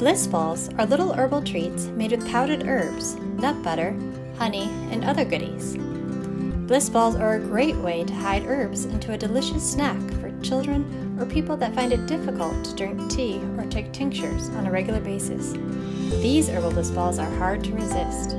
Bliss balls are little herbal treats made with powdered herbs, nut butter, honey, and other goodies. Bliss balls are a great way to hide herbs into a delicious snack for children or people that find it difficult to drink tea or take tinctures on a regular basis. These herbal bliss balls are hard to resist.